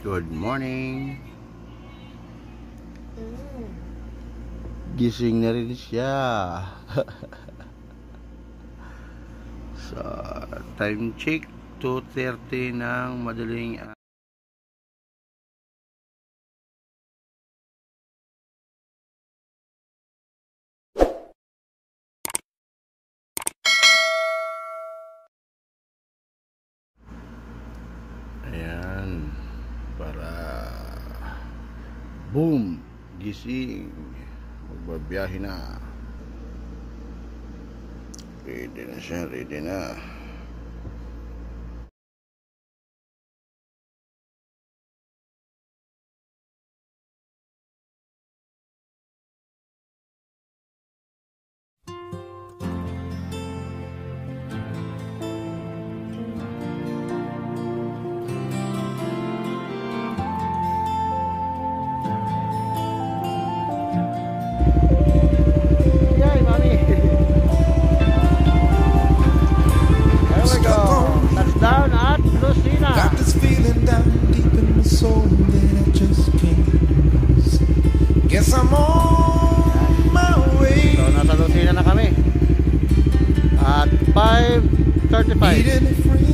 Good morning. Gising na rin siya. so, time check 2.30 ng madaling. Ayan. Para boom, gising. Magbabiyahe na. Ready na siya, ready na. Guess I'm on my way. So, nasa Lucina na kami. At 5.35.